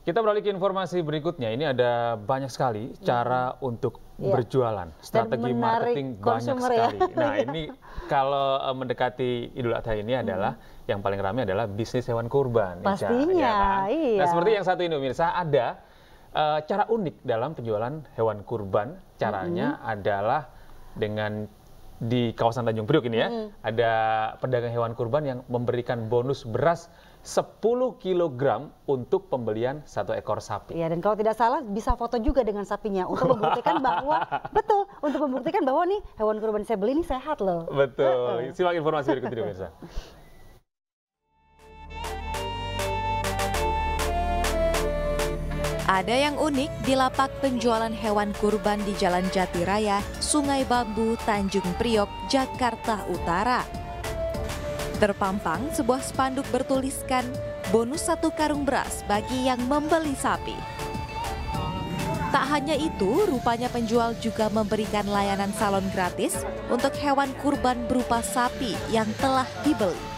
Kita beralih ke informasi berikutnya. Ini ada banyak sekali cara hmm. untuk ya. berjualan. Strategi marketing banyak ya. sekali. Ya. Nah, ini kalau uh, mendekati Idul Adha ini adalah hmm. yang paling ramai adalah bisnis hewan kurban. Pastinya, ya kan? iya. Nah, seperti yang satu ini pemirsa, ada uh, cara unik dalam penjualan hewan kurban. Caranya hmm. adalah dengan di kawasan Tanjung Priok ini ya, hmm. ada pedagang hewan kurban yang memberikan bonus beras 10 kg untuk pembelian satu ekor sapi. Iya, dan kalau tidak salah bisa foto juga dengan sapinya untuk membuktikan bahwa betul, untuk membuktikan bahwa nih hewan kurban saya beli ini sehat loh. Betul. Simak informasi berikut ini pemirsa. Ada yang unik di lapak penjualan hewan kurban di Jalan Jati Raya, Sungai Bambu, Tanjung Priok, Jakarta Utara. Terpampang sebuah spanduk bertuliskan bonus satu karung beras bagi yang membeli sapi. Tak hanya itu, rupanya penjual juga memberikan layanan salon gratis untuk hewan kurban berupa sapi yang telah dibeli.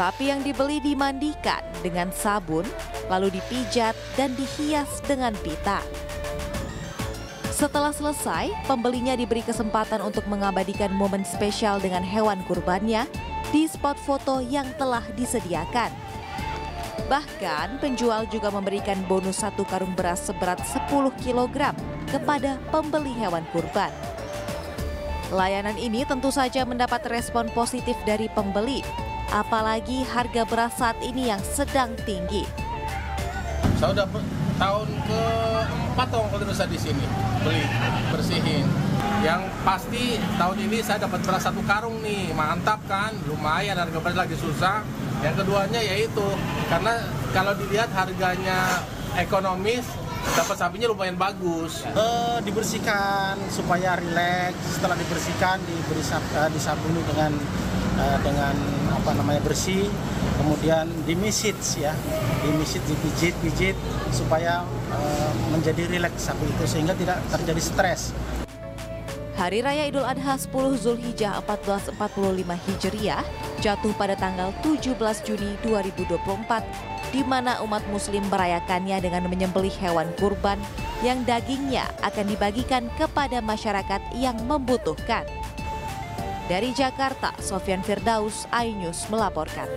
Sapi yang dibeli dimandikan dengan sabun, lalu dipijat dan dihias dengan pita. Setelah selesai, pembelinya diberi kesempatan untuk mengabadikan momen spesial dengan hewan kurbannya di spot foto yang telah disediakan. Bahkan penjual juga memberikan bonus satu karung beras seberat 10 kg kepada pembeli hewan kurban. Layanan ini tentu saja mendapat respon positif dari pembeli, apalagi harga beras saat ini yang sedang tinggi. Saya udah tahun keempat tahun kalau bisa di sini beli bersihin. Yang pasti tahun ini saya dapat beras satu karung nih, mantap kan, lumayan harga beras lagi susah. Yang keduanya yaitu karena kalau dilihat harganya ekonomis, dapat sapinya lumayan bagus. Uh, dibersihkan supaya rileks. Setelah dibersihkan diberi uh, disabuni dengan uh, dengan apa namanya bersih kemudian dimisit ya dimisit dipijit pijit supaya uh, menjadi rileks sapi itu sehingga tidak terjadi stres Hari Raya Idul Adha 10 Zulhijjah 1445 Hijriah jatuh pada tanggal 17 Juni 2024 di mana umat muslim merayakannya dengan menyembelih hewan kurban yang dagingnya akan dibagikan kepada masyarakat yang membutuhkan. Dari Jakarta, Sofian Firdaus, iNews melaporkan.